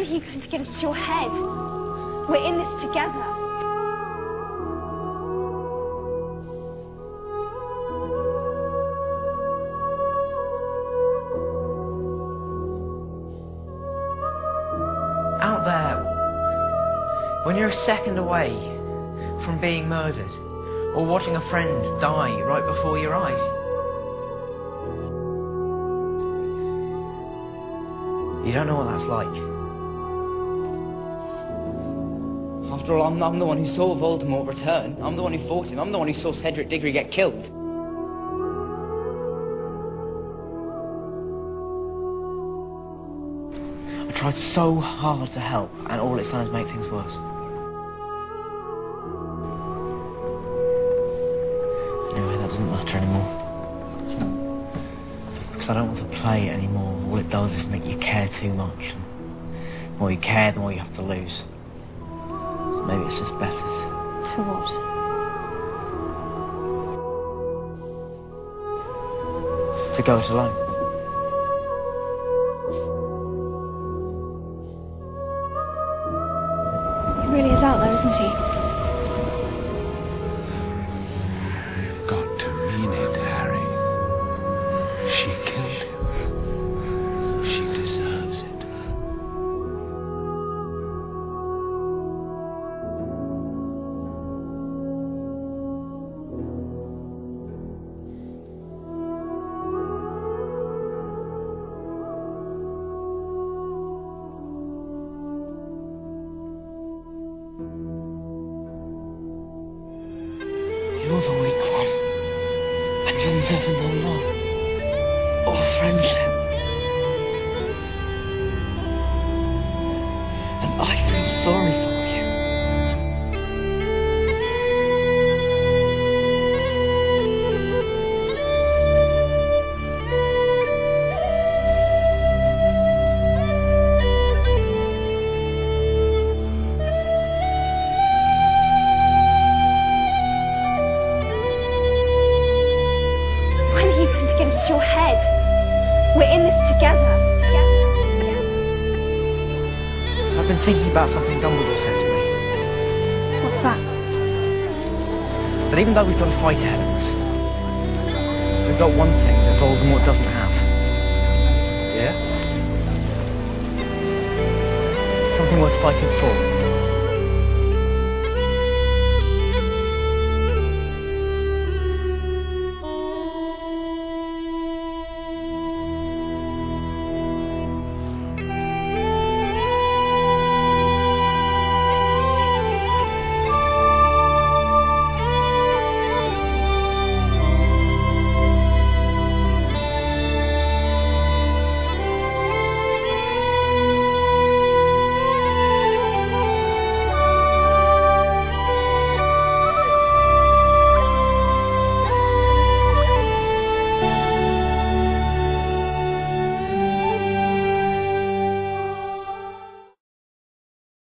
When are you going to get it to your head? We're in this together. Out there, when you're a second away from being murdered, or watching a friend die right before your eyes. You don't know what that's like. After all, I'm, I'm the one who saw Voldemort return. I'm the one who fought him. I'm the one who saw Cedric Diggory get killed. I tried so hard to help, and all it's done is make things worse. Anyway, that doesn't matter anymore. Because I don't want to play anymore. All it does is make you care too much. The more you care, the more you have to lose. Maybe it's just better to... To what? to go it alone. He really is out there, isn't he? You're the weak one. And you'll never know love or friendship. And I feel sorry for We're in this together. Together. Together. I've been thinking about something Dumbledore said to me. What's that? That even though we've got a fight ahead of us, we've got one thing that Voldemort doesn't have. Yeah? Something worth fighting for.